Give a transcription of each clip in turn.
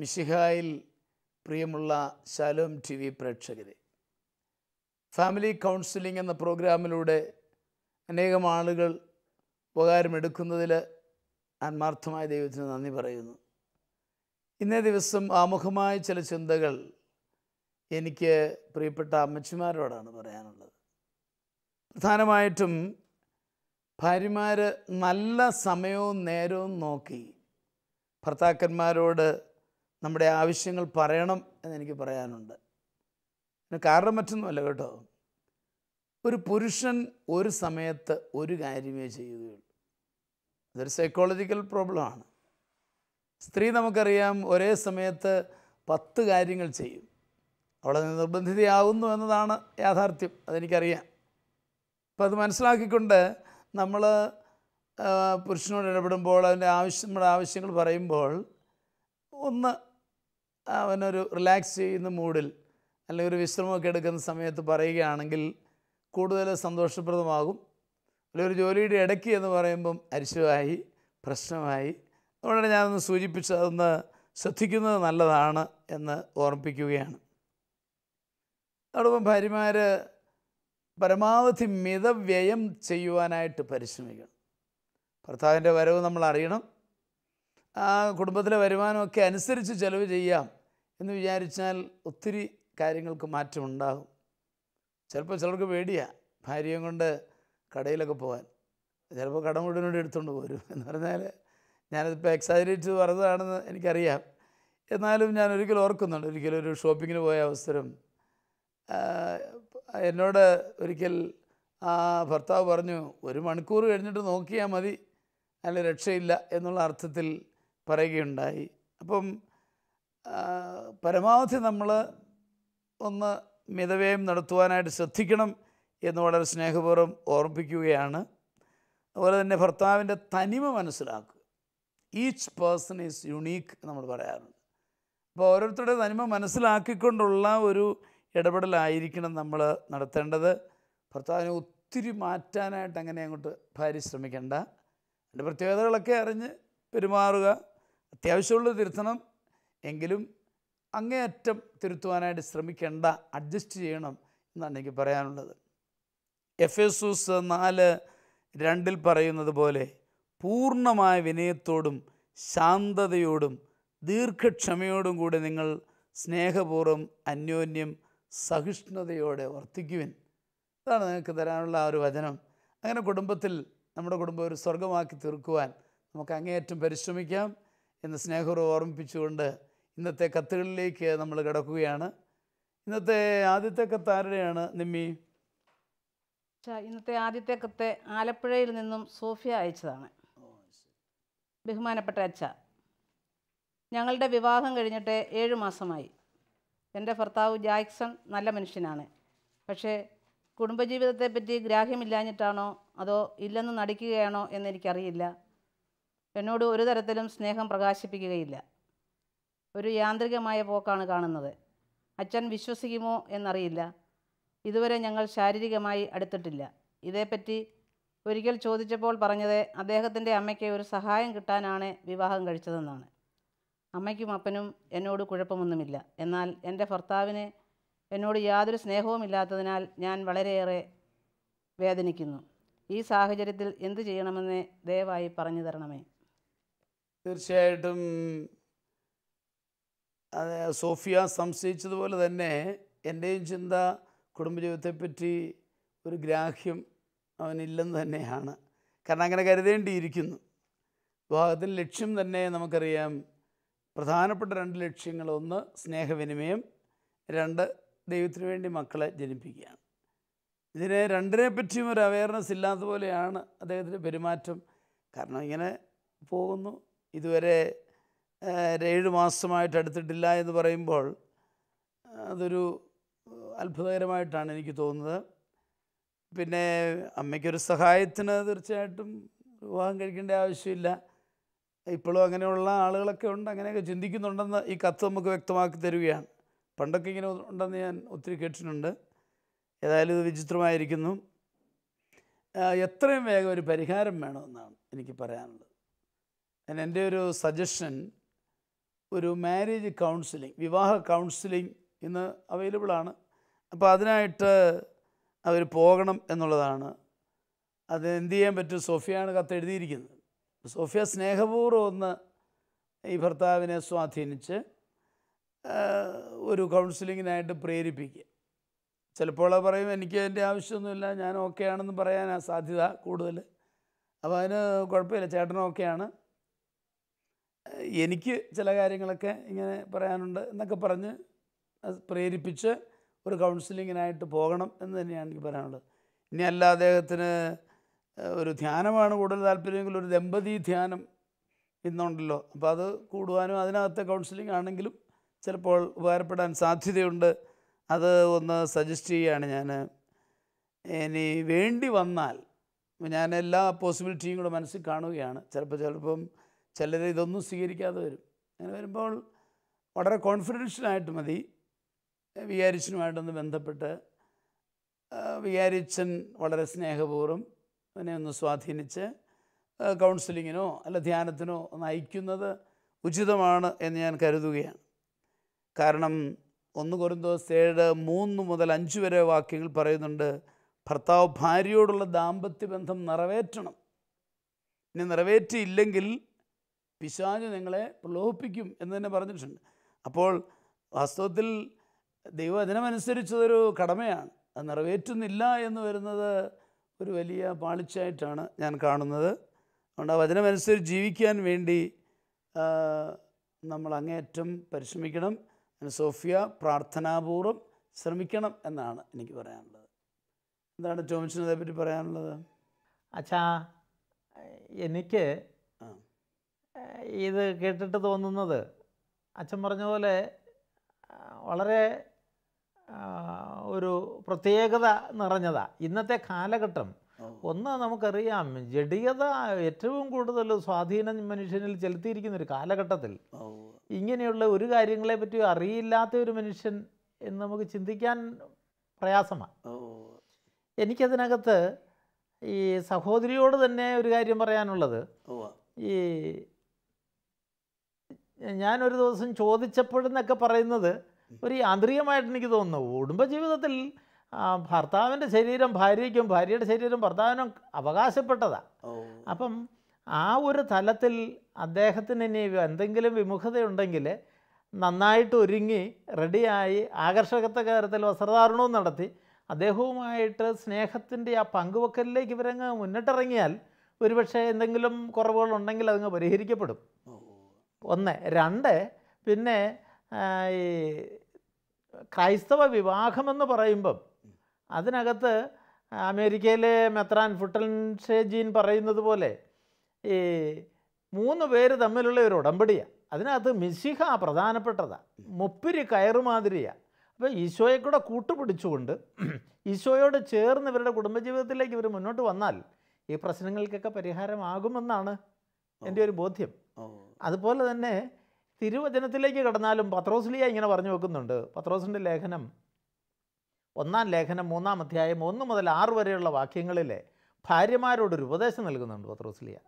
മിശിഹായിൽ പ്രിയമുള്ള Shalom T V പ്രേക്ഷകരെ family counselling എന്ന പ്രോഗ്രാമിലൂടെ അനേകം ആളുകൾ ഉപകാരമെടുക്കുന്നതിൽ ആത്മാർത്ഥമായ ദൈവത്തിന് നന്ദി പറയുന്നു. ഇന്നേ ദിവസം ആമുഖമായ ചില ചിന്തകൾ എനിക്ക് പ്രിയപ്പെട്ട അമ്മച്ചിമാരോടാണ് പറയാനുള്ളത്. പ്രധാനമായിട്ടും ഭാര്യമാർ നല്ല സമയവും നേരവും നോക്കി ഭർത്താക്കന്മാരോട് നമ്മുടെ ആവശ്യങ്ങൾ പറയണം എന്നെനിക്ക് പറയാനുണ്ട്. കാരണം മറ്റൊന്നുമല്ല കേട്ടോ. ഒരു പുരുഷൻ ഒരു സമയത്ത് ഒരു കാര്യമേ ചെയ്യുകയുള്ളൂ. അതൊരു സൈക്കോളജിക്കൽ പ്രോബ്ലമാണ് സ്ത്രീ നമുക്കറിയാം ഒരേ സമയത്ത് പത്ത് കാര്യങ്ങൾ ചെയ്യും. അവളെ നിർബന്ധിതയാവുന്നു എന്നതാണ് യാഥാർത്ഥ്യം. അതെനിക്കറിയാം. അപ്പം അത് മനസ്സിലാക്കിക്കൊണ്ട് നമ്മൾ പുരുഷനോട് ഇടപെടുമ്പോൾ അതിന്റെ ആവശ്യം നമ്മുടെ ആവശ്യങ്ങൾ പറയുമ്പോൾ ഒന്ന് അവനൊരു റിലാക്സ് ചെയ്യുന്ന മൂഡിൽ അല്ലെങ്കിൽ ഒരു വിശ്രമമൊക്കെ എടുക്കുന്ന സമയത്ത് പറയുകയാണെങ്കിൽ കൂടുതൽ സന്തോഷപ്രദമാകും. അല്ലെങ്കിൽ ഒരു ജോലിയുടെ ഇടയ്ക്ക് എന്ന് പറയുമ്പം അരിശമായി പ്രശ്നമായി. അതുകൊണ്ടാണ് ഞാനൊന്ന് സൂചിപ്പിച്ച് അതൊന്ന് ശ്രദ്ധിക്കുന്നത് നല്ലതാണ് എന്ന് ഓർമ്മിപ്പിക്കുകയാണ്. അതോടൊപ്പം ഭാര്യമാർ പരമാവധി മിതവ്യയം ചെയ്യുവാനായിട്ട് പരിശ്രമിക്കണം. ഭർത്താവിന്റെ വരവ് നമ്മൾ അറിയണം. ആ കുടുംബത്തിലെ വരുമാനമൊക്കെ അനുസരിച്ച് ചിലവ് ചെയ്യാം എന്ന് വിചാരിച്ചാൽ ഒത്തിരി കാര്യങ്ങൾക്ക് മാറ്റമുണ്ടാകും ചിലപ്പോൾ ചിലർക്ക് പേടിയാണ് ഭാര്യയും കൊണ്ട് കടയിലൊക്കെ പോകാൻ. ചിലപ്പോൾ കട മുഴുവനോട് എടുത്തുകൊണ്ട് പോരും എന്ന് പറഞ്ഞാൽ ഞാനിപ്പോൾ എക്സാജറേറ്റ് പറഞ്ഞതാണെന്ന് എനിക്കറിയാം. എന്നാലും ഞാൻ ഒരിക്കലും ഓർക്കുന്നുണ്ട്. ഒരിക്കലും ഒരു ഷോപ്പിങ്ങിന് പോയ അവസരം. എന്നോട് ഒരിക്കൽ ആ ഭർത്താവ് പറഞ്ഞു ഒരു മണിക്കൂർ കഴിഞ്ഞിട്ട് നോക്കിയാൽ മതി. അല്ല രക്ഷയില്ല എന്നുള്ള അർത്ഥത്തിൽ പറയുകയുണ്ടായി. അപ്പം പരമാവധി നമ്മൾ ഒന്ന് മിതവ്യയം നടത്തുവാനായിട്ട് ശ്രദ്ധിക്കണം എന്ന് വളരെ സ്നേഹപൂർവം ഓർമ്മിപ്പിക്കുകയാണ്. അതുപോലെ തന്നെ ഭർത്താവിന്റെ തനിമ മനസ്സിലാക്കുക. ഈച്ച് പേഴ്സൺ ഈസ് യുണീക്ക് നമ്മൾ പറയാറുണ്ട്. അപ്പോൾ ഓരോരുത്തരുടെ തനിമ മനസ്സിലാക്കിക്കൊണ്ടുള്ള ഒരു ഇടപെടലായിരിക്കണം നമ്മൾ നടത്തേണ്ടത്. ഭർത്താവിനെ ഒത്തിരി മാറ്റാനായിട്ട് അങ്ങനെ അങ്ങോട്ട് ഭാര്യ ശ്രമിക്കേണ്ട. അതിന്റെ പ്രത്യേകതകളൊക്കെ അറിഞ്ഞ് പെരുമാറുക. അത്യാവശ്യമുള്ളത് തിരുത്തണം എങ്കിലും അങ്ങേയറ്റം തിരുത്തുവാനായിട്ട് ശ്രമിക്കേണ്ട അഡ്ജസ്റ്റ് ചെയ്യണം എന്നാണ് എനിക്ക് പറയാനുള്ളത്. എഫ് എസൂസ് നാല് രണ്ടിൽ പറയുന്നത് പോലെ പൂർണമായ വിനയത്തോടും ശാന്തതയോടും ദീർഘക്ഷമയോടും കൂടി നിങ്ങൾ സ്നേഹപൂർവം അന്യോന്യം സഹിഷ്ണുതയോടെ വർത്തിക്കുവിൻ. ഇതാണ് നിങ്ങൾക്ക് തരാനുള്ള ആ ഒരു വചനം. അങ്ങനെ കുടുംബത്തിൽ നമ്മുടെ കുടുംബം ഒരു സ്വർഗമാക്കി തീർക്കുവാൻ നമുക്ക് അങ്ങേയറ്റം പരിശ്രമിക്കാം. എന്ന് സ്നേഹപൂർവം ഓർമ്മിപ്പിച്ചുകൊണ്ട് ഇന്നത്തെ കത്തുകളിലേക്ക് നമ്മൾ കിടക്കുകയാണ്. ഇന്നത്തെ ആദ്യത്തെ കത്ത് ആരുടെയാണ് നിമ്മി? ഇന്നത്തെ ആദ്യത്തെ കത്ത് ആലപ്പുഴയിൽ നിന്നും സോഫിയ അയച്ചതാണ്. ബഹുമാനപ്പെട്ട അച്ഛ ഞങ്ങളുടെ വിവാഹം കഴിഞ്ഞിട്ട് ഏഴു മാസമായി. എന്റെ ഭർത്താവ് ജാക്സൺ നല്ല മനുഷ്യനാണ്. പക്ഷേ കുടുംബജീവിതത്തെപ്പറ്റി ഗ്രാഹ്യമില്ലാഞ്ഞിട്ടാണോ അതോ ഇല്ലെന്ന് നടിക്കുകയാണോ എന്നെനിക്കറിയില്ല എന്നോട് ഒരു തരത്തിലും സ്നേഹം പ്രകാശിപ്പിക്കുകയില്ല. ഒരു യാന്ത്രികമായ പോക്കാണ് കാണുന്നത്. അച്ഛൻ വിശ്വസിക്കുമോ എന്നറിയില്ല. ഇതുവരെ ഞങ്ങൾ ശാരീരികമായി അടുത്തിട്ടില്ല. ഇതേപ്പറ്റി ഒരിക്കൽ ചോദിച്ചപ്പോൾ പറഞ്ഞത് അദ്ദേഹത്തിന്റെ അമ്മയ്ക്ക് ഒരു സഹായം കിട്ടാനാണ് വിവാഹം കഴിച്ചതെന്നാണ്. അമ്മയ്ക്കും അപ്പനും എന്നോട് കുഴപ്പമൊന്നുമില്ല. എന്നാൽ എന്റെ ഭർത്താവിന് എന്നോട് യാതൊരു സ്നേഹവും ഇല്ലാത്തതിനാൽ ഞാൻ വളരെയേറെ വേദനിക്കുന്നു. ഈ സാഹചര്യത്തിൽ എന്തു ചെയ്യണമെന്ന് ദയവായി പറഞ്ഞു തരണമേ. തീർച്ചയായിട്ടും അത് സോഫിയ സംശയിച്ചതുപോലെ തന്നെ എന്റെയും ചിന്ത കുടുംബജീവിതത്തെപ്പറ്റി ഒരു ഗ്രാഹ്യം അവനില്ലെന്ന് തന്നെയാണ്. കാരണം അങ്ങനെ കരുതേണ്ടിയിരിക്കുന്നു. വിവാഹത്തിൽ ലക്ഷ്യം തന്നെ നമുക്കറിയാം. പ്രധാനപ്പെട്ട രണ്ട് ലക്ഷ്യങ്ങൾ. ഒന്ന് സ്നേഹവിനിമയം. രണ്ട് ദൈവത്തിന് വേണ്ടി മക്കളെ ജനിപ്പിക്കുകയാണ്. ഇതിനെ രണ്ടിനെ പറ്റിയും ഒരു അവയർനെസ് ഇല്ലാത്ത പോലെയാണ് അദ്ദേഹത്തിന്റെ പെരുമാറ്റം. കാരണം ഇങ്ങനെ പോകുന്നു. ഇതുവരെ ഏഴ് മാസമായിട്ട് എടുത്തിട്ടില്ല എന്ന് പറയുമ്പോൾ അതൊരു അത്ഭുതകരമായിട്ടാണ് എനിക്ക് തോന്നുന്നത്. പിന്നെ അമ്മയ്ക്കൊരു സഹായത്തിന് തീർച്ചയായിട്ടും വിവാഹം കഴിക്കേണ്ട ആവശ്യമില്ല. ഇപ്പോഴും അങ്ങനെയുള്ള ആളുകളൊക്കെ ഉണ്ട് അങ്ങനെയൊക്കെ ചിന്തിക്കുന്നുണ്ടെന്ന് ഈ കത്ത് നമുക്ക് വ്യക്തമാക്കി തരികയാണ്. പണ്ടൊക്കെ ഇങ്ങനെ ഉണ്ടെന്ന് ഞാൻ ഒത്തിരി കേട്ടിട്ടുണ്ട്. ഏതായാലും ഇത് വിചിത്രമായിരിക്കുന്നു. എത്രയും വേഗം ഒരു പരിഹാരം വേണമെന്നാണ് എനിക്ക് പറയാനുള്ളത്. എന്റെ ഒരു സജഷൻ ഒരു മാരേജ് കൗൺസിലിംഗ് വിവാഹ കൗൺസിലിംഗ് ഇന്ന് അവൈലബിൾ ആണ്. അപ്പോൾ അതിനായിട്ട് അവർ പോകണം എന്നുള്ളതാണ്. അത് എന്ത് ചെയ്യാൻ പറ്റും? സോഫിയാണ് കത്ത് എഴുതിയിരിക്കുന്നത്. സോഫിയ സ്നേഹപൂർവം ഒന്ന് ഈ ഭർത്താവിനെ സ്വാധീനിച്ച് ഒരു കൗൺസിലിങ്ങിനായിട്ട് പ്രേരിപ്പിക്കുക. ചിലപ്പോൾ പറയും എനിക്ക് അതിന്റെ ആവശ്യമൊന്നുമില്ല ഞാൻ ഓക്കെ ആണെന്ന് പറയാനാണ് സാധ്യത കൂടുതൽ. അപ്പോൾ അതിന് കുഴപ്പമില്ല ചേട്ടൻ ഓക്കെയാണ് എനിക്ക് ചില കാര്യങ്ങളൊക്കെ ഇങ്ങനെ പറയാനുണ്ട് എന്നൊക്കെ പറഞ്ഞ് പ്രേരിപ്പിച്ച് ഒരു കൗൺസിലിങ്ങിനായിട്ട് പോകണം എന്ന് തന്നെയാണ് എനിക്ക് പറയാനുള്ളത്. ഇനി അല്ല അദ്ദേഹത്തിന് ഒരു ധ്യാനമാണ് കൂടുതൽ താല്പര്യമെങ്കിൽ ഒരു ദമ്പതി ധ്യാനം ഇന്നുണ്ടല്ലോ. അപ്പോൾ അത് കൂടുവാനും അതിനകത്തെ കൗൺസിലിംഗ് ആണെങ്കിലും ചിലപ്പോൾ ഉപകാരപ്പെടാൻ സാധ്യതയുണ്ട്. അത് ഒന്ന് സജസ്റ്റ് ചെയ്യുകയാണ് ഞാൻ ഇനി വേണ്ടി വന്നാൽ ഞാൻ എല്ലാ പോസിബിലിറ്റിയും കൂടെ മനസ്സിൽ കാണുകയാണ്. ചിലപ്പോൾ ചിലപ്പം ചിലർ ഇതൊന്നും സ്വീകരിക്കാതെ വരും. അങ്ങനെ വരുമ്പോൾ വളരെ കോൺഫിഡൻഷ്യലായിട്ട് മതി. വികാരിച്ചനുമായിട്ടൊന്ന് ബന്ധപ്പെട്ട് വികാരിച്ചൻ വളരെ സ്നേഹപൂർവം അവനെ ഒന്ന് സ്വാധീനിച്ച് കൗൺസിലിങ്ങിനോ അല്ല ധ്യാനത്തിനോ ഒന്ന് അയക്കുന്നത് ഉചിതമാണ് എന്ന് ഞാൻ കരുതുകയാണ്. കാരണം ഒന്ന് കൊരിന്തോസ് ഏഴ് മൂന്ന് മുതൽ അഞ്ച് വരെ വാക്യങ്ങൾ പറയുന്നുണ്ട് ഭർത്താവ് ഭാര്യയോടുള്ള ദാമ്പത്യ ബന്ധം നിറവേറ്റണം. ഇനി നിറവേറ്റിയില്ലെങ്കിൽ പിശാച് നിങ്ങളെ പ്രലോഭിപ്പിക്കും എന്ന് തന്നെ പറഞ്ഞിട്ടുണ്ട്. അപ്പോൾ വാസ്തവത്തിൽ ദൈവവചനമനുസരിച്ചതൊരു കടമയാണ്. അത് നിറവേറ്റുന്നില്ല എന്ന് വരുന്നത് ഒരു വലിയ പാളിച്ചയായിട്ടാണ് ഞാൻ കാണുന്നത്. അതുകൊണ്ട് ആ വചനമനുസരിച്ച് ജീവിക്കാൻ വേണ്ടി നമ്മൾ അങ്ങേയറ്റം പരിശ്രമിക്കണം. സോഫിയ പ്രാർത്ഥനാപൂർവം ശ്രമിക്കണം എന്നാണ് എനിക്ക് പറയാനുള്ളത്. എന്താണ് ടോമിച്ചൻ അതേപ്പറ്റി പറയാനുള്ളത്? അച്ഛാ എനിക്ക്. ഇത് കേട്ടിട്ട് തോന്നുന്നത്. അച്ഛൻ പറഞ്ഞ പോലെ വളരെ ഒരു പ്രത്യേകത നിറഞ്ഞതാ. ഇന്നത്തെ കാലഘട്ടം. ഒന്ന് നമുക്കറിയാം ജഡീയത ഏറ്റവും കൂടുതൽ സ്വാധീനം മനുഷ്യനിൽ ചെലുത്തിയിരിക്കുന്ന ഒരു കാലഘട്ടത്തിൽ. ഇങ്ങനെയുള്ള ഒരു കാര്യങ്ങളെ പറ്റി അറിയില്ലാത്ത ഒരു മനുഷ്യൻ എന്ന് നമുക്ക് ചിന്തിക്കാൻ പ്രയാസമാണ് എനിക്കതിനകത്ത് ഈ സഹോദരിയോട് തന്നെ ഒരു കാര്യം പറയാനുള്ളത്. ഈ ഞാനൊരു ദിവസം ചോദിച്ചപ്പോഴെന്നൊക്കെ പറയുന്നത് ഒരു യാന്ത്രികമായിട്ട് എനിക്ക് തോന്നുന്നു. കുടുംബജീവിതത്തിൽ ജീവിതത്തിൽ ഭർത്താവിന്റെ ശരീരം ഭാര്യയ്ക്കും ഭാര്യയുടെ ശരീരം ഭർത്താവിനും അവകാശപ്പെട്ടതാണ് അപ്പം ആ ഒരു തലത്തിൽ അദ്ദേഹത്തിന് ഇനി എന്തെങ്കിലും വിമുഖതയുണ്ടെങ്കിൽ നന്നായിട്ട് ഒരുങ്ങി റെഡിയായി ആകർഷകത്തെ കാര്യത്തിൽ വസ്ത്രധാരണവും നടത്തി അദ്ദേഹവുമായിട്ട് സ്നേഹത്തിന്റെ ആ പങ്കുവെക്കലിലേക്ക് ഇവരങ്ങ് മുന്നിട്ടിറങ്ങിയാൽ ഒരുപക്ഷെ എന്തെങ്കിലും കുറവുകളുണ്ടെങ്കിൽ അതങ്ങ് പരിഹരിക്കപ്പെടും. ഒന്ന്. രണ്ട് പിന്നെ ഈ ക്രൈസ്തവ വിവാഹമെന്ന് പറയുമ്പം അതിനകത്ത് അമേരിക്കയിലെ മെത്രാൻ ഫുട്ടൻ ഷേജീൻ പറയുന്നത് പോലെ ഈ മൂന്ന് പേര് തമ്മിലുള്ള ഒരു ഉടമ്പടിയാണ് അതിനകത്ത് മിശിഹ പ്രധാനപ്പെട്ടതാണ് മുപ്പിരി കയറുമാതിരിയാണ് അപ്പോൾ ഈശോയെ കൂടെ കൂട്ടുപിടിച്ചുകൊണ്ട് ഈശോയോട് ചേർന്ന് ഇവരുടെ കുടുംബജീവിതത്തിലേക്ക് ഇവർ മുന്നോട്ട് വന്നാൽ ഈ പ്രശ്നങ്ങൾക്കൊക്കെ പരിഹാരമാകുമെന്നാണ് എന്റെ ഒരു ബോധ്യം. അതുപോലെ തന്നെ തിരുവചനത്തിലേക്ക് കടന്നാലും പത്രോസ്ലിയ ഇങ്ങനെ പറഞ്ഞു വെക്കുന്നുണ്ട്. പത്രോസിന്റെ ലേഖനം ഒന്നാം ലേഖനം മൂന്നാം അധ്യായം ഒന്ന് മുതൽ ആറ് വരെയുള്ള വാക്യങ്ങളിലെ ഭാര്യമാരോടൊരു ഉപദേശം നൽകുന്നുണ്ട് പത്രോസ്ലിയ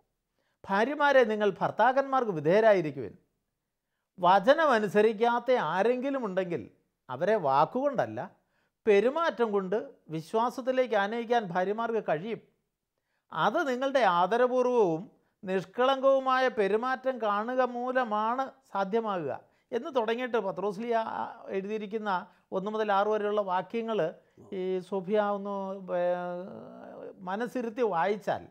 ഭാര്യമാരെ നിങ്ങൾ ഭർത്താക്കന്മാർക്ക് വിധേയരായിരിക്കുവിൻ. വചനമനുസരിക്കാത്ത ആരെങ്കിലും ഉണ്ടെങ്കിൽ അവരെ വാക്കുകൊണ്ടല്ല പെരുമാറ്റം കൊണ്ട് വിശ്വാസത്തിലേക്ക് ആനയിക്കാൻ ഭാര്യമാർക്ക് കഴിയും. അത് നിങ്ങളുടെ ആദരപൂർവവും നിഷ്കളങ്കവുമായ പെരുമാറ്റം കാണുക മൂലമാണ് സാധ്യമാകുക. എന്ന് തുടങ്ങിയിട്ട് പത്രോസ്ലിയ എഴുതിയിരിക്കുന്ന ഒന്ന് മുതൽ ആറ് വരെയുള്ള വാക്യങ്ങൾ ഈ സോഫിയ ഒന്ന് മനസ്സിരുത്തി വായിച്ചാൽ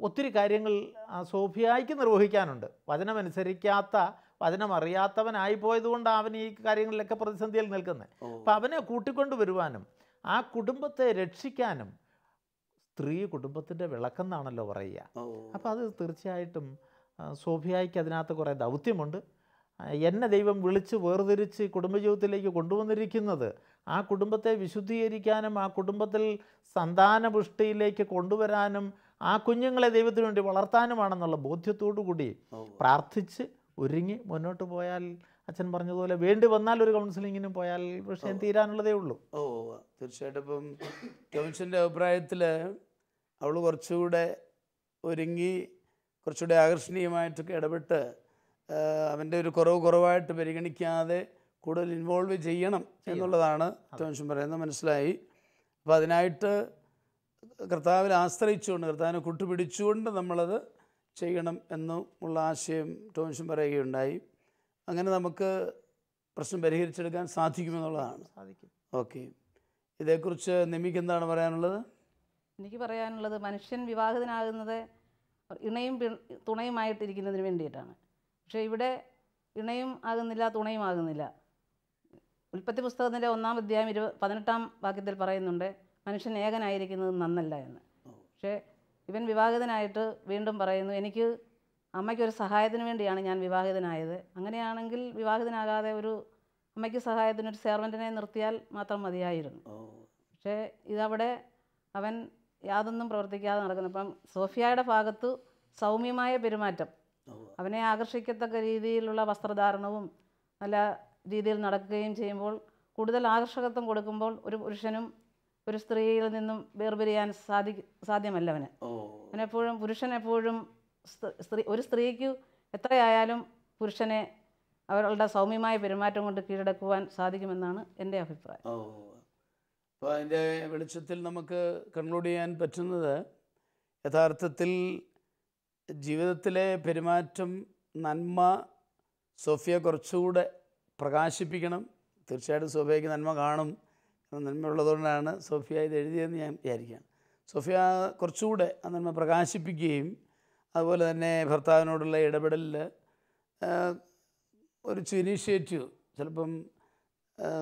ഒത്തിരി കാര്യങ്ങൾ സോഫിയായിക്ക് നിർവഹിക്കാനുണ്ട്. വചനമനുസരിക്കാത്ത വചനം അറിയാത്തവനായി പോയതുകൊണ്ട് അവൻ ഈ കാര്യങ്ങളിലൊക്കെ പ്രതിസന്ധിയിൽ നിൽക്കുന്നത്. അപ്പം അവനെ കൂട്ടിക്കൊണ്ടു വരുവാനും ആ കുടുംബത്തെ രക്ഷിക്കാനും സ്ത്രീ കുടുംബത്തിന്റെ വിളക്കെന്നാണല്ലോ പറയുക. അപ്പോൾ അത് തീർച്ചയായിട്ടും സോഫിയായിക്ക് അതിനകത്ത് കുറേ ദൗത്യമുണ്ട്. എന്നെ ദൈവം വിളിച്ച് വേർതിരിച്ച് കുടുംബജീവിതത്തിലേക്ക് കൊണ്ടുവന്നിരിക്കുന്നത് ആ കുടുംബത്തെ വിശുദ്ധീകരിക്കാനും ആ കുടുംബത്തിൽ സന്താനപുഷ്ടിയിലേക്ക് കൊണ്ടുവരാനും ആ കുഞ്ഞുങ്ങളെ ദൈവത്തിന് വേണ്ടി വളർത്താനുമാണെന്നുള്ള ബോധ്യത്തോടു കൂടി പ്രാർത്ഥിച്ച് ഒരുങ്ങി മുന്നോട്ട് പോയാൽ അച്ഛൻ പറഞ്ഞതുപോലെ വേണ്ടി വന്നാൽ ഒരു കൗൺസിലിങ്ങിനും പോയാൽ വിഷയം തീരാനുള്ളതേ ഉള്ളൂ. ഓ തീർച്ചയായിട്ടും ഇപ്പം ടോമിച്ചന്റെ അഭിപ്രായത്തിൽ അവൾ കുറച്ചുകൂടെ ഒരുങ്ങി കുറച്ചുകൂടെ ആകർഷണീയമായിട്ടൊക്കെ ഇടപെട്ട് അവന്റെ ഒരു കുറവ് കുറവായിട്ട് പരിഗണിക്കാതെ കൂടുതൽ ഇൻവോൾവ് ചെയ്യണം എന്നുള്ളതാണ് അത്യാവശ്യം പറയുന്നത് മനസ്സിലായി. അപ്പോൾ അതിനായിട്ട് കർത്താവിൽ ആശ്രയിച്ചുകൊണ്ട് കർത്താവിനെ കൂട്ടുപിടിച്ചുകൊണ്ട് നമ്മളത് ചെയ്യണം എന്നുള്ള ആശയം ടോൻഷൻ പറയുകയുണ്ടായി. അങ്ങനെ നമുക്ക് പ്രശ്നം പരിഹരിച്ചെടുക്കാൻ സാധിക്കുമെന്നുള്ളതാണ്. സാധിക്കും. ഓക്കെ. ഇതേക്കുറിച്ച് നിമിക്ക് എന്താണ് പറയാനുള്ളത്? എനിക്ക് പറയാനുള്ളത് മനുഷ്യൻ വിവാഹിതനാകുന്നത് ഇണയും തുണയുമായിട്ടിരിക്കുന്നതിന് വേണ്ടിയിട്ടാണ്. പക്ഷേ ഇവിടെ ഇണയും ആകുന്നില്ല തുണയും ആകുന്നില്ല. ഉൽപ്പത്തി പുസ്തകത്തിന്റെ ഒന്നാം അധ്യായം ഇരുപ പതിനെട്ടാം വാക്യത്തിൽ പറയുന്നുണ്ട് മനുഷ്യൻ ഏകനായിരിക്കുന്നത് നന്നല്ല എന്ന്. പക്ഷേ ഇവൻ വിവാഹിതനായിട്ട് വീണ്ടും പറയുന്നു എനിക്ക് അമ്മയ്ക്കൊരു സഹായത്തിന് വേണ്ടിയാണ് ഞാൻ വിവാഹിതനായത്. അങ്ങനെയാണെങ്കിൽ വിവാഹിതനാകാതെ ഒരു അമ്മയ്ക്ക് സഹായത്തിന് ഒരു സെർവന്റിനെ നിർത്തിയാൽ മാത്രം മതിയായിരുന്നു. പക്ഷേ ഇതവിടെ അവൻ യാതൊന്നും പ്രവർത്തിക്കാതെ നടക്കുന്നു. ഇപ്പം സോഫിയയുടെ ഭാഗത്ത് സൗമ്യമായ പെരുമാറ്റം. അവനെ ആകർഷിക്കത്തക്ക രീതിയിലുള്ള വസ്ത്രധാരണവും നല്ല രീതിയിൽ നടക്കുകയും ചെയ്യുമ്പോൾ കൂടുതൽ ആകർഷകത്വം കൊടുക്കുമ്പോൾ ഒരു പുരുഷനും ഒരു സ്ത്രീയിൽ നിന്നും വേർപിരിയാൻ സാധി സാധ്യമല്ല അവന്. അവനെപ്പോഴും പുരുഷൻ എപ്പോഴും സ്ത്രീ ഒരു സ്ത്രീക്ക് എത്രയായാലും പുരുഷനെ അവരുടെ സൗമ്യമായ പെരുമാറ്റം കൊണ്ട് കീഴടക്കുവാൻ സാധിക്കുമെന്നാണ് എന്റെ അഭിപ്രായം. അപ്പോൾ അതിന്റെ വെളിച്ചത്തിൽ നമുക്ക് കൺക്ലൂഡ് ചെയ്യാൻ പറ്റുന്നത് യഥാർത്ഥത്തിൽ ജീവിതത്തിലെ പെരുമാറ്റം നന്മ സോഫിയ കുറച്ചുകൂടെ പ്രകാശിപ്പിക്കണം. തീർച്ചയായിട്ടും സോഫിയയ്ക്ക് നന്മ കാണും. നന്മയുള്ളതുകൊണ്ടാണ് സോഫിയ ഇത് എഴുതിയതെന്ന് ഞാൻ വിചാരിക്കുകയാണ്. സോഫിയ കുറച്ചുകൂടെ ആ നന്മ പ്രകാശിപ്പിക്കുകയും അതുപോലെ തന്നെ ഭർത്താവിനോടുള്ള ഇടപെടലിൽ ഒരു ഇനീഷ്യേറ്റീവ് ചിലപ്പം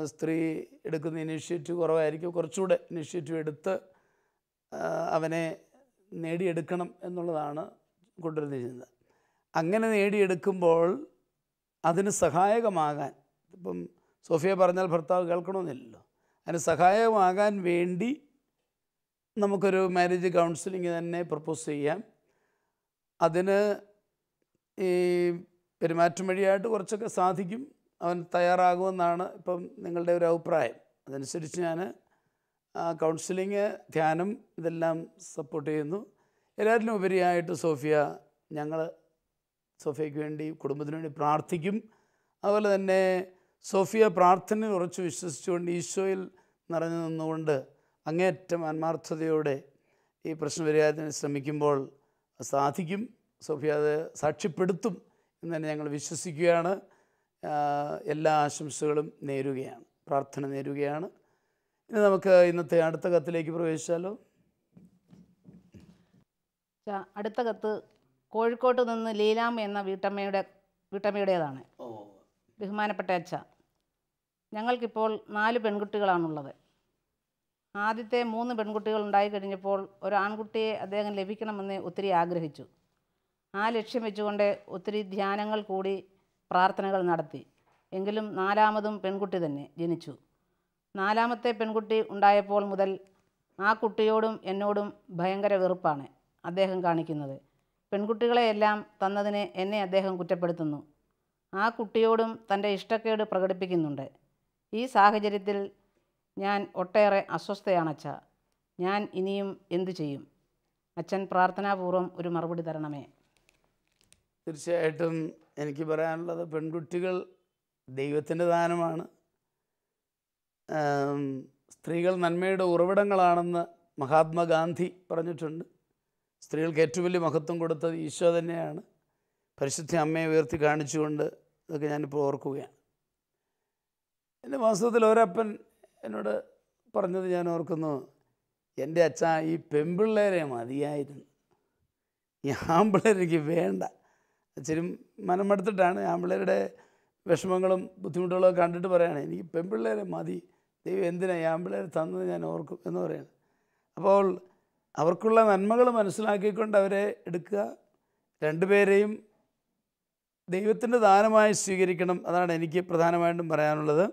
സ്ത്രീ എടുക്കുന്ന ഇനീഷ്യേറ്റീവ് കുറവായിരിക്കും. കുറച്ചുകൂടെ ഇനീഷ്യേറ്റീവ് എടുത്ത് അവനെ നേടിയെടുക്കണം എന്നുള്ളതാണ് കൊണ്ടുവരുന്ന ചിന്ത അങ്ങനെ നേടിയെടുക്കുമ്പോൾ അതിന് സഹായകമാകാൻ ഇപ്പം സോഫിയ പറഞ്ഞാൽ ഭർത്താവ് കേൾക്കണമെന്നില്ലല്ലോ. അതിന് സഹായകമാകാൻ വേണ്ടി നമുക്കൊരു മാരേജ് കൗൺസിലിംഗ് തന്നെ പ്രപ്പോസ് ചെയ്യാം. അതിന് ഈ പെരുമാറ്റം വഴിയായിട്ട് കുറച്ചൊക്കെ സാധിക്കും. അവൻ തയ്യാറാകുമെന്നാണ് ഇപ്പം നിങ്ങളുടെ ഒരു അഭിപ്രായം. അതനുസരിച്ച് ഞാൻ കൗൺസിലിങ് ധ്യാനം ഇതെല്ലാം സപ്പോർട്ട് ചെയ്യുന്നു. എല്ലാറ്റിനും ഉപരിയായിട്ട് സോഫിയ ഞങ്ങൾ സോഫിയയ്ക്ക് വേണ്ടി കുടുംബത്തിന് വേണ്ടി പ്രാർത്ഥിക്കും. അതുപോലെ തന്നെ സോഫിയ പ്രാർത്ഥനയിൽ ഉറച്ചു വിശ്വസിച്ചുകൊണ്ട് ഈശോയിൽ നിറഞ്ഞു നിന്നുകൊണ്ട് അങ്ങേയറ്റം ആത്മാർത്ഥതയോടെ ഈ പ്രശ്നപരിഹാരത്തിന് ശ്രമിക്കുമ്പോൾ സാധിക്കും. സോഫിയ അത് സാക്ഷ്യപ്പെടുത്തും എന്ന് തന്നെ ഞങ്ങൾ വിശ്വസിക്കുകയാണ്. എല്ലാ ആശംസകളും നേരുകയാണ്. പ്രാർത്ഥന നേരുകയാണ്. ഇനി നമുക്ക് ഇന്നത്തെ അടുത്ത കത്തിലേക്ക് പ്രവേശിച്ചാലോ? അടുത്ത കത്ത് കോഴിക്കോട്ട് നിന്ന് ലീലാമ്മ എന്ന വീട്ടമ്മയുടെ വീട്ടമ്മയുടേതാണ്. ബഹുമാനപ്പെട്ട അച്ഛ ഞങ്ങൾക്കിപ്പോൾ നാല് പെൺകുട്ടികളാണുള്ളത്. ആദ്യത്തെ മൂന്ന് പെൺകുട്ടികൾ ഉണ്ടായി കഴിഞ്ഞപ്പോൾ ഒരു ആൺകുട്ടിയെ അദ്ദേഹം ലഭിക്കണമെന്ന് ഒത്തിരി ആഗ്രഹിച്ചു. ആ ലക്ഷ്യം വെച്ചുകൊണ്ട് ഒത്തിരി ധ്യാനങ്ങൾ കൂടി പ്രാർത്ഥനകൾ നടത്തി. എങ്കിലും നാലാമതും പെൺകുട്ടി തന്നെ ജനിച്ചു. നാലാമത്തെ പെൺകുട്ടി ഉണ്ടായപ്പോൾ മുതൽ ആ കുട്ടിയോടും എന്നോടും ഭയങ്കര വെറുപ്പാണ് അദ്ദേഹം കാണിക്കുന്നത്. പെൺകുട്ടികളെയെല്ലാം തന്നതിനെ എന്നെ അദ്ദേഹം കുറ്റപ്പെടുത്തുന്നു. ആ കുട്ടിയോടും തന്റെ ഇഷ്ടക്കേട് പ്രകടിപ്പിക്കുന്നുണ്ട്. ഈ സാഹചര്യത്തിൽ ഞാൻ ഒട്ടേറെ അസ്വസ്ഥയാണച്ഛ. ഞാൻ ഇനിയും എന്തു ചെയ്യും? അച്ഛൻ പ്രാർത്ഥനാപൂർവം ഒരു മറുപടി തരണമേ. തീർച്ചയായിട്ടും എനിക്ക് പറയാനുള്ളത് പെൺകുട്ടികൾ ദൈവത്തിന്റെ ദാനമാണ്. സ്ത്രീകൾ നന്മയുടെ ഉറവിടങ്ങളാണെന്ന് മഹാത്മാഗാന്ധി പറഞ്ഞിട്ടുണ്ട്. സ്ത്രീകൾക്ക് ഏറ്റവും വലിയ മഹത്വം കൊടുത്തത് ഈശോ തന്നെയാണ്. പരിശുദ്ധ അമ്മയെ ഉയർത്തി കാണിച്ചുകൊണ്ട് ഇതൊക്കെ ഞാനിപ്പോൾ ഓർക്കുകയാണ്. എന്റെ വാസ്തവത്തിൽ ഒരപ്പൻ എന്നോട് പറഞ്ഞത് ഞാൻ ഓർക്കുന്നു എന്റെ അച്ഛ ഈ പെൺപിള്ളേരെ മതിയായിരുന്നു. ഈ ആമ്പിള്ളേരെനിക്ക് വേണ്ട. ഇച്ചിരി മനമെടുത്തിട്ടാണ് ആൺപിള്ളേരുടെ വിഷമങ്ങളും ബുദ്ധിമുട്ടുകളും ഒക്കെ കണ്ടിട്ട് പറയുകയാണ് എനിക്ക് പെൺപിള്ളേരെ മതി. ദൈവം എന്തിനാണ് ഈ ആമ്പിള്ളേരെ തന്നത് ഞാൻ ഓർക്കും എന്ന് പറയുന്നത് അപ്പോൾ അവർക്കുള്ള നന്മകൾ മനസ്സിലാക്കിക്കൊണ്ട് അവരെ എടുക്കുക. രണ്ടുപേരെയും ദൈവത്തിന്റെ ദാനമായി സ്വീകരിക്കണം അതാണ് എനിക്ക് പ്രധാനമായിട്ടും പറയാനുള്ളത്.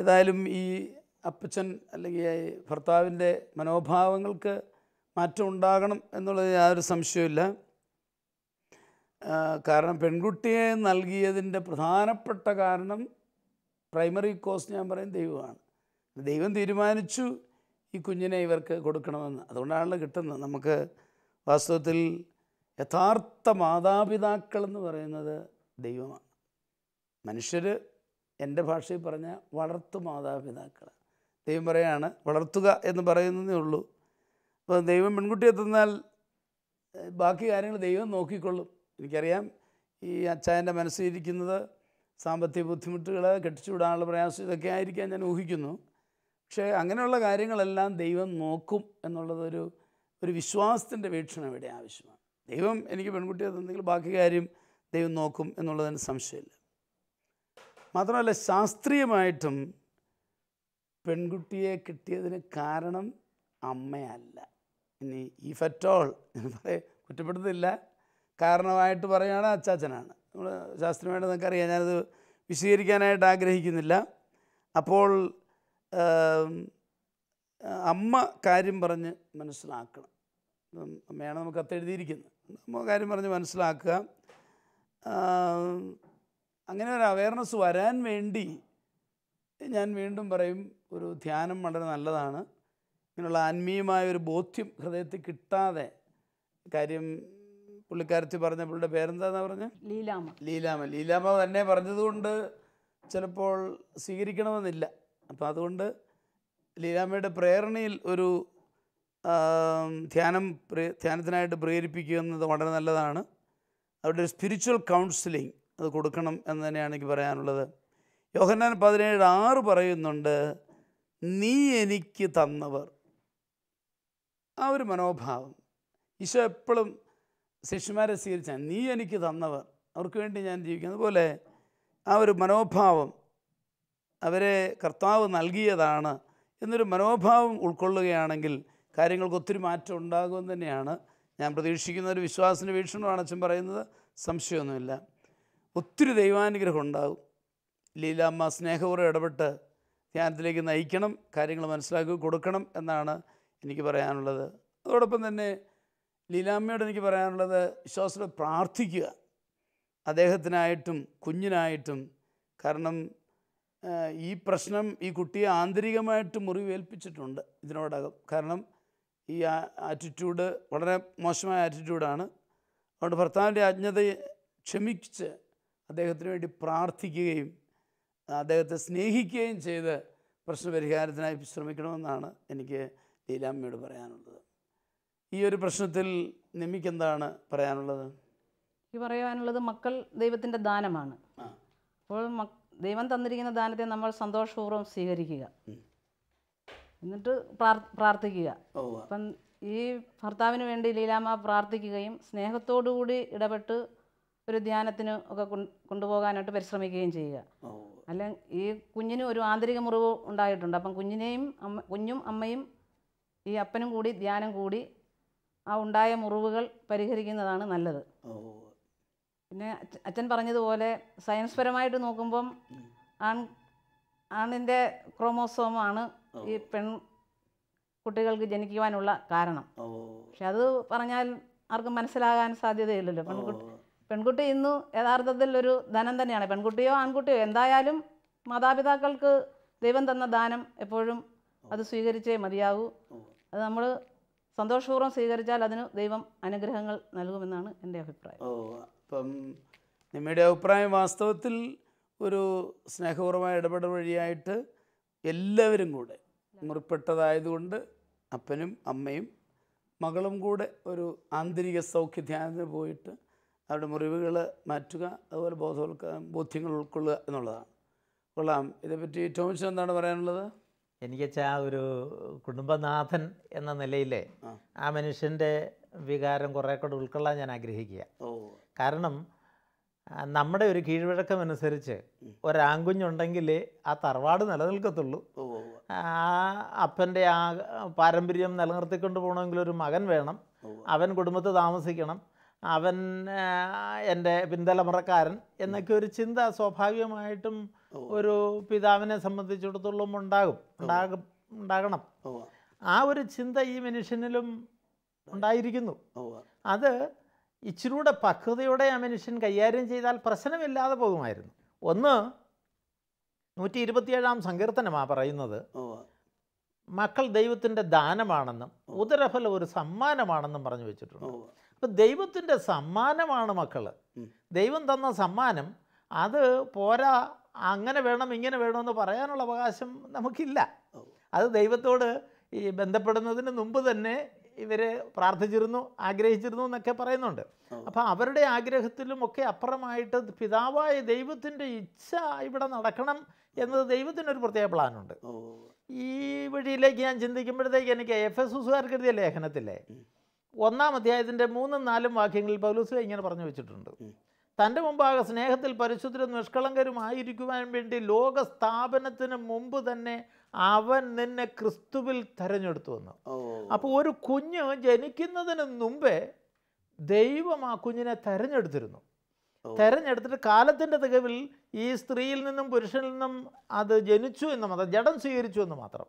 ഏതായാലും ഈ അപ്പച്ചൻ അല്ലെങ്കിൽ ഭർത്താവിന്റെ മനോഭാവങ്ങൾക്ക് മാറ്റം ഉണ്ടാകണം എന്നുള്ളത് യാതൊരു ആഹ് കാരണം പെൺകുട്ടിയെ നൽകിയതിന്റെ പ്രധാനപ്പെട്ട കാരണം പ്രൈമറി കോസ് ഞാൻ പറയും ദൈവമാണ്. ദൈവം തീരുമാനിച്ചു ഈ കുഞ്ഞിനെ ഇവർക്ക് കൊടുക്കണമെന്ന്. അതുകൊണ്ടാണല്ലോ കിട്ടുന്നത്. നമുക്ക് വാസ്തവത്തിൽ യഥാർത്ഥ മാതാപിതാക്കൾ എന്ന് പറയുന്നത് ദൈവമാണ്. മനുഷ്യർ എന്റെ ഭാഷയിൽ പറഞ്ഞ വളർത്തു മാതാപിതാക്കൾ. ദൈവം പറയാണ് വളർത്തുക എന്ന് പറയുന്നതേ ഉള്ളൂ. അപ്പോൾ ദൈവം പെൺകുട്ടിയെ തന്നാൽ ബാക്കി കാര്യങ്ങൾ ദൈവം നോക്കിക്കൊള്ളും. എനിക്കറിയാം ഈ അച്ചായന്റെ മനസ്സിലിരിക്കുന്നത് സാമ്പത്തിക ബുദ്ധിമുട്ടുകൾ കെട്ടിച്ചുവിടാനുള്ള പ്രയാസം ഇതൊക്കെ ആയിരിക്കാൻ ഞാൻ ഊഹിക്കുന്നു. പക്ഷേ അങ്ങനെയുള്ള കാര്യങ്ങളെല്ലാം ദൈവം നോക്കും എന്നുള്ളതൊരു ഒരു വിശ്വാസത്തിന്റെ വീക്ഷണം ഇവിടെ ആവശ്യമാണ്. ദൈവം എനിക്ക് പെൺകുട്ടിയെ തന്നെങ്കിൽ ബാക്കി കാര്യം ദൈവം നോക്കും എന്നുള്ളതിന് സംശയമില്ല. മാത്രമല്ല ശാസ്ത്രീയമായിട്ടും പെൺകുട്ടിയെ കിട്ടിയതിന് കാരണം അമ്മയല്ല. ഇനി ഈ ഫറ്റോൾ എന്ന് പറയ കുറ്റപ്പെടുത്തില്ല കാരണമായിട്ട് പറയുകയാണ് അച്ചാച്ചനാണ്. നമ്മൾ ശാസ്ത്രീയമായിട്ട് നിങ്ങൾക്കറിയാം ഞാനത് വിശദീകരിക്കാനായിട്ട് ആഗ്രഹിക്കുന്നില്ല. അപ്പോൾ അമ്മ കാര്യം പറഞ്ഞ് മനസ്സിലാക്കണം. അമ്മയാണ് നമുക്ക് കത്തെഴുതിയിരിക്കുന്നത് അമ്മ കാര്യം പറഞ്ഞ് മനസ്സിലാക്കുക. അങ്ങനെ ഒരു അവയർനെസ് വരാൻ വേണ്ടി ഞാൻ വീണ്ടും പറയും ഒരു ധ്യാനം വളരെ നല്ലതാണ്. ഇങ്ങനെയുള്ള ആത്മീയമായ ഒരു ബോധ്യം ഹൃദയത്തിൽ കിട്ടാതെ കാര്യം പുള്ളിക്കാരത്തി പറഞ്ഞ പുള്ളിയുടെ പേരെന്താന്നാ പറഞ്ഞ? ലീലാമ ലീലാമ ലീലാമ തന്നെ പറഞ്ഞതുകൊണ്ട് ചിലപ്പോൾ സ്വീകരിക്കണമെന്നില്ല. അപ്പം അതുകൊണ്ട് ലീലാമയുടെ പ്രേരണയിൽ ഒരു ധ്യാനം ധ്യാനത്തിനായിട്ട് പ്രേരിപ്പിക്കുക എന്നത് വളരെ നല്ലതാണ്. അവരുടെ ഒരു സ്പിരിച്വൽ കൗൺസിലിംഗ് അത് കൊടുക്കണം എന്ന് തന്നെയാണ് എനിക്ക് പറയാനുള്ളത്. യോഹന്നാൻ പതിനേഴ് ആറ് പറയുന്നുണ്ട് നീ എനിക്ക് തന്നവർ. ആ ഒരു മനോഭാവം. ഈശോ എപ്പോഴും ശിഷ്യന്മാരെ സ്വീകരിച്ച നീ എനിക്ക് തന്നവർ അവർക്ക് വേണ്ടി ഞാൻ ജീവിക്കുന്നത് അതുപോലെ ആ ഒരു മനോഭാവം അവരെ കർത്താവ് നൽകിയതാണ് എന്നൊരു മനോഭാവം ഉൾക്കൊള്ളുകയാണെങ്കിൽ കാര്യങ്ങൾക്ക് ഒത്തിരി മാറ്റം ഉണ്ടാകുമെന്ന് തന്നെയാണ് ഞാൻ പ്രതീക്ഷിക്കുന്ന ഒരു വിശ്വാസിന്റെ വീക്ഷണമാണ് അച്ഛൻ പറയുന്നത്. സംശയമൊന്നുമില്ല. ഒത്തിരി ദൈവാനുഗ്രഹം ഉണ്ടാകും. ലീലാമ്മ സ്നേഹപൂർവം ഇടപെട്ട് ധ്യാനത്തിലേക്ക് നയിക്കണം കാര്യങ്ങൾ മനസ്സിലാക്കി കൊടുക്കണം എന്നാണ് എനിക്ക് പറയാനുള്ളത്. അതോടൊപ്പം തന്നെ ലീലാമ്മയോട് എനിക്ക് പറയാനുള്ളത് വിശ്വാസത്തിൽ പ്രാർത്ഥിക്കുക. അദ്ദേഹത്തിനായിട്ടും കുഞ്ഞിനായിട്ടും കാരണം ഈ പ്രശ്നം ഈ കുട്ടിയെ ആന്തരികമായിട്ട് മുറിവേൽപ്പിച്ചിട്ടുണ്ട് ഇതിനോടകം. കാരണം ഈ ആറ്റിറ്റ്യൂഡ് വളരെ മോശമായ ആറ്റിറ്റ്യൂഡാണ് അതുകൊണ്ട് ഭർത്താവിന്റെ അജ്ഞതയെ ക്ഷമിച്ച് അദ്ദേഹത്തിന് വേണ്ടി പ്രാർത്ഥിക്കുകയും അദ്ദേഹത്തെ സ്നേഹിക്കുകയും ചെയ്ത് പ്രശ്നപരിഹാരത്തിനായി ശ്രമിക്കണമെന്നാണ് എനിക്ക് ലീലാമ്മയോട് പറയാനുള്ളത്. ഈ ഒരു പ്രശ്നത്തിൽ നിമിക്ക് എന്താണ് പറയാനുള്ളത്? എനിക്ക് പറയാനുള്ളത് മക്കൾ ദൈവത്തിന്റെ ദാനമാണ്. അപ്പോൾ ദൈവം തന്നിരിക്കുന്ന ദാനത്തെ നമ്മൾ സന്തോഷപൂർവം സ്വീകരിക്കുക. എന്നിട്ട് പ്രാർത്ഥിക്കുക. അപ്പം ഈ ഭർത്താവിന് വേണ്ടി ലീലാമ്മ പ്രാർത്ഥിക്കുകയും സ്നേഹത്തോടുകൂടി ഇടപെട്ട് ഒരു ധ്യാനത്തിന് ഒക്കെ കൊണ്ടുപോകാനായിട്ട് പരിശ്രമിക്കുകയും ചെയ്യുക. അല്ല ഈ കുഞ്ഞിന് ഒരു ആന്തരിക മുറിവ് ഉണ്ടായിട്ടുണ്ട്. അപ്പം കുഞ്ഞിനെയും അമ്മ കുഞ്ഞും അമ്മയും ഈ അപ്പനും കൂടി ധ്യാനം കൂടി ആ ഉണ്ടായ മുറിവുകൾ പരിഹരിക്കുന്നതാണ് നല്ലത്. പിന്നെ അച്ഛൻ പറഞ്ഞതുപോലെ സയൻസ് പരമായിട്ട് നോക്കുമ്പം ആൺ ആണിന്റെ ക്രോമോസോമാണ് ഈ പെൺ കുട്ടികൾക്ക് ജനിക്കുവാനുള്ള കാരണം. പക്ഷെ അത് പറഞ്ഞാൽ ആർക്കും മനസ്സിലാകാൻ സാധ്യതയില്ലല്ലോ. പെൺകുട്ടി പെൺകുട്ടി ഇന്ന് യഥാർത്ഥത്തിൽ ഒരു ധനം തന്നെയാണ്. പെൺകുട്ടിയോ ആൺകുട്ടിയോ എന്തായാലും മാതാപിതാക്കൾക്ക് ദൈവം തന്ന ദാനം എപ്പോഴും അത് സ്വീകരിച്ചേ മതിയാകൂ. അത് നമ്മൾ സന്തോഷപൂർവം സ്വീകരിച്ചാൽ അതിന് ദൈവം അനുഗ്രഹങ്ങൾ നൽകുമെന്നാണ് എന്റെ അഭിപ്രായം. ഓ അപ്പം നിമ്മയുടെ അഭിപ്രായം വാസ്തവത്തിൽ ഒരു സ്നേഹപൂർവമായ ഇടപെടൽ വഴിയായിട്ട് എല്ലാവരും കൂടെ മുറിപ്പെട്ടതായതുകൊണ്ട് അപ്പനും അമ്മയും മകളും കൂടെ ഒരു ആന്തരിക സൗഖ്യധ്യാനത്തിന് പോയിട്ട് അവരുടെ മുറിവുകൾ മാറ്റുക അതുപോലെ ബോധവൽക്ക ബോധ്യങ്ങൾ ഉൾക്കൊള്ളുക എന്നുള്ളതാണ്. കൊള്ളാം. ഇതേപ്പറ്റി ടോമിച്ചൻ എന്താണ് പറയാനുള്ളത്? എനിക്ക് ആ ഒരു കുടുംബനാഥൻ എന്ന നിലയിലെ ആ. മനുഷ്യന്റെ വികാരം കുറേ കൂടെ ഉൾക്കൊള്ളാൻ ഞാൻ ആഗ്രഹിക്കുക. കാരണം നമ്മുടെ ഒരു കീഴ്വഴക്കം അനുസരിച്ച് ഒരാങ്കുഞ്ഞുണ്ടെങ്കിൽ ആ തറവാട് നിലനിൽക്കത്തുള്ളൂ. ആ അപ്പന്റെ ആ പാരമ്പര്യം നിലനിർത്തിക്കൊണ്ട് പോകണമെങ്കിൽ ഒരു മകൻ വേണം. അവൻ കുടുംബത്ത് താമസിക്കണം. അവൻ എന്റെ പിന്തലമുറക്കാരൻ എന്നൊക്കെ ഒരു ചിന്ത സ്വാഭാവികമായിട്ടും ഒരു പിതാവിനെ സംബന്ധിച്ചിടത്തോളം ഉണ്ടാകും. ഉണ്ടാകും ഉണ്ടാകണം. ആ ഒരു ചിന്ത ഈ മനുഷ്യനിലും ഉണ്ടായിരിക്കുന്നു. അത് ഇച്ചിരൂടെ പക്വതയോടെ ആ മനുഷ്യൻ കൈകാര്യം ചെയ്താൽ പ്രശ്നമില്ലാതെ പോകുമായിരുന്നു. ഒന്ന് നൂറ്റി ഇരുപത്തിയേഴാം സങ്കീർത്തനമാണ് പറയുന്നത് മക്കൾ ദൈവത്തിന്റെ ദാനമാണെന്നും ഉദരഫലം ഒരു സമ്മാനമാണെന്നും പറഞ്ഞു വെച്ചിട്ടുണ്ട്. അപ്പം ദൈവത്തിന്റെ സമ്മാനമാണ് മക്കൾ ദൈവം തന്ന സമ്മാനം അത് പോരാ അങ്ങനെ വേണം ഇങ്ങനെ വേണമെന്ന് പറയാനുള്ള അവകാശം നമുക്കില്ല. അത് ദൈവത്തോട് ഈ ബന്ധപ്പെടുന്നതിന് മുമ്പ് തന്നെ ഇവർ പ്രാർത്ഥിച്ചിരുന്നു ആഗ്രഹിച്ചിരുന്നു എന്നൊക്കെ പറയുന്നുണ്ട്. അപ്പോൾ അവരുടെ ആഗ്രഹത്തിലും ഒക്കെ അപ്പുറമായിട്ട് പിതാവായ ദൈവത്തിന്റെ ഇച്ഛ ഇവിടെ നടക്കണം എന്നത് ദൈവത്തിനൊരു പ്രത്യേക പ്ലാനുണ്ട്. ഈ വഴിയിലേക്ക് ഞാൻ ചിന്തിക്കുമ്പോഴത്തേക്ക് എനിക്ക് എഫ് എസ് ഉസുകാർക്ക് എഴുതിയ ലേഖനത്തിലെ ഒന്നാം അധ്യായത്തിന്റെ മൂന്നും നാലും വാക്യങ്ങളിൽ പൗലൂസ് ഇങ്ങനെ പറഞ്ഞു വെച്ചിട്ടുണ്ട്. തന്റെ മുമ്പാകെ സ്നേഹത്തിൽ പരിശുദ്ധരും നിഷ്കളങ്കരുമായിരിക്കുവാൻ വേണ്ടി ലോക സ്ഥാപനത്തിന് മുമ്പ് തന്നെ അവൻ നിന്നെ ക്രിസ്തുവിൽ തെരഞ്ഞെടുത്തു വന്നു. അപ്പോൾ ഒരു കുഞ്ഞ് ജനിക്കുന്നതിന് മുമ്പേ ദൈവം ആ കുഞ്ഞിനെ തെരഞ്ഞെടുത്തിരുന്നു. തെരഞ്ഞെടുത്തിട്ട് കാലത്തിന്റെ തികവിൽ ഈ സ്ത്രീയിൽ നിന്നും പുരുഷനിൽ നിന്നും അത് ജനിച്ചു എന്ന് മാത്രം ജഡം സ്വീകരിച്ചു എന്ന് മാത്രം.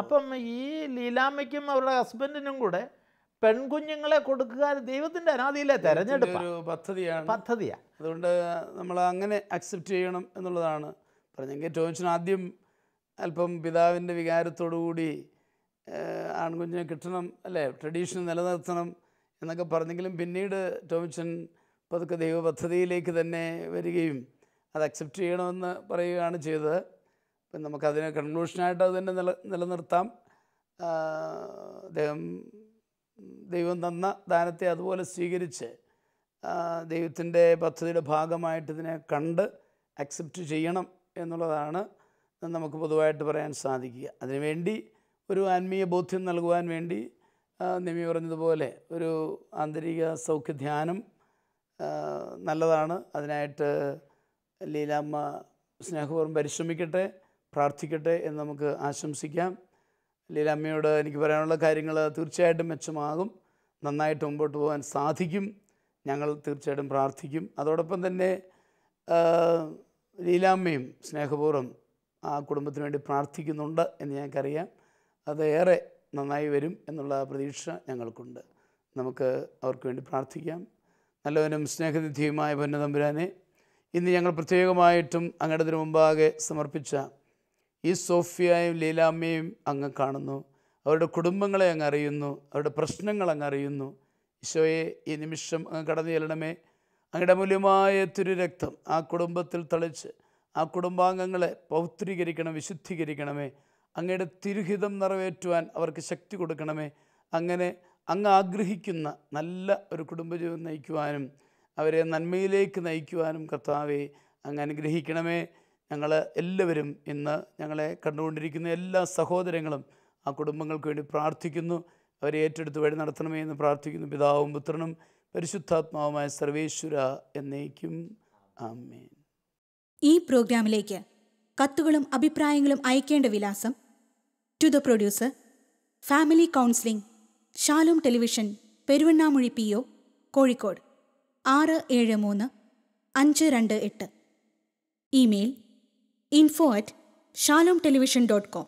അപ്പം ഈ ലീലാമ്മയ്ക്കും അവരുടെ ഹസ്ബൻഡിനും കൂടെ പെൺകുഞ്ഞുങ്ങളെ കൊടുക്കുക ദൈവത്തിന്റെ അനാദിയിലെ തെരഞ്ഞെടുപ്പ്. ഒരു പദ്ധതിയാണ്. പദ്ധതിയാണ് അതുകൊണ്ട് നമ്മൾ അങ്ങനെ അക്സെപ്റ്റ് ചെയ്യണം എന്നുള്ളതാണ്. പറഞ്ഞെങ്കിൽ ടോമിച്ചൻ ആദ്യം അല്പം പിതാവിന്റെ വികാരത്തോടുകൂടി കൂടി ആൺകുഞ്ഞിനെ കിട്ടണം അല്ലേ? ട്രഡീഷൻ നിലനിർത്തണം എന്നൊക്കെ പറഞ്ഞെങ്കിലും പിന്നീട് ടോമിച്ചൻ പതുക്കെ ദൈവ പദ്ധതിയിലേക്ക് തന്നെ വരികയും അത് അക്സെപ്റ്റ് ചെയ്യണമെന്ന് പറയുകയാണ് ചെയ്തത്. അപ്പം നമുക്കതിനെ കൺക്ലൂഷനായിട്ട് അത് തന്നെ നില നിലനിർത്താം. അദ്ദേഹം ദൈവം തന്ന ദാനത്തെ അതുപോലെ സ്വീകരിച്ച് ദൈവത്തിന്റെ പദ്ധതിയുടെ ഭാഗമായിട്ട് ഇതിനെ കണ്ട് അക്സെപ്റ്റ് ചെയ്യണം എന്നുള്ളതാണ് നമുക്ക് പൊതുവായിട്ട് പറയാൻ സാധിക്കുക. അതിനുവേണ്ടി ഒരു ആത്മീയ ബോധ്യം നൽകുവാൻ വേണ്ടി നിമി പറഞ്ഞതുപോലെ ഒരു ആന്തരിക സൗഖ്യധ്യാനം ധ്യാനം നല്ലതാണ്. അതിനായിട്ട് ലീലാമ്മ സ്നേഹപൂർവം പരിശ്രമിക്കട്ടെ പ്രാർത്ഥിക്കട്ടെ എന്ന് നമുക്ക് ആശംസിക്കാം. ലീലാമ്മയോട് എനിക്ക് പറയാനുള്ള കാര്യങ്ങൾ തീർച്ചയായിട്ടും മെച്ചമാകും. നന്നായിട്ട് മുമ്പോട്ട് പോകാൻ സാധിക്കും. ഞങ്ങൾ തീർച്ചയായിട്ടും പ്രാർത്ഥിക്കും. അതോടൊപ്പം തന്നെ ലീലാമ്മയും സ്നേഹപൂർവം ആ കുടുംബത്തിന് വേണ്ടി പ്രാർത്ഥിക്കുന്നുണ്ട് എന്ന് ഞങ്ങൾക്കറിയാം. അത് ഏറെ നന്നായി വരും എന്നുള്ള പ്രതീക്ഷ ഞങ്ങൾക്കുണ്ട്. നമുക്ക് അവർക്ക് വേണ്ടി പ്രാർത്ഥിക്കാം. നല്ലവനും സ്നേഹനിധിയുമായ പൊന്നതമ്പുരാനെ ഇന്ന് ഞങ്ങൾ പ്രത്യേകമായിട്ടും അങ്ങയുടെ മുമ്പാകെ സമർപ്പിച്ച ഈ സോഫിയയും ലീലാമ്മയും അങ്ങ് കാണുന്നു. അവരുടെ കുടുംബങ്ങളെ അങ്ങ് അറിയുന്നു. അവരുടെ പ്രശ്നങ്ങൾ അങ്ങ് അറിയുന്നു. ഈശോയെ ഈ നിമിഷം അങ്ങ് കടന്നു ചെല്ലണമേ. അങ്ങയുടെ മൂല്യമായ തിരുരക്തം ആ കുടുംബത്തിൽ തളിച്ച് ആ കുടുംബാംഗങ്ങളെ പൗത്രീകരിക്കണം വിശുദ്ധീകരിക്കണമേ. അങ്ങയുടെ തിരുഹിതം നിറവേറ്റുവാൻ അവർക്ക് ശക്തി കൊടുക്കണമേ. അങ്ങനെ അങ്ങ് ആഗ്രഹിക്കുന്ന നല്ല ഒരു കുടുംബജീവിതം നയിക്കുവാനും അവരെ നന്മയിലേക്ക് നയിക്കുവാനും കർത്താവെ അങ്ങ് അനുഗ്രഹിക്കണമേ. ഞങ്ങൾ എല്ലാവരും ഇന്ന് ഞങ്ങളെ കണ്ടുകൊണ്ടിരിക്കുന്ന എല്ലാ സഹോദരങ്ങളും ആ കുടുംബങ്ങൾക്ക് വേണ്ടി പ്രാർത്ഥിക്കുന്നു. അവരെ ഏറ്റെടുത്ത് വഴി നടത്തണമേ എന്ന് പ്രാർത്ഥിക്കുന്നു. പിതാവും പുത്രനും പരിശുദ്ധാത്മാവുമായ സർവേശ്വര എന്നേക്കും. ആമേൻ. ഈ പ്രോഗ്രാമിലേക്ക് കത്തുകളും അഭിപ്രായങ്ങളും അയക്കേണ്ട വിലാസം to the producer family counselling Shalom television Peruvannamuzhi P O Kozhikode ആറ് ഏഴ് മൂന്ന് അഞ്ച് രണ്ട് എട്ട്. Email info at Shalom television dot com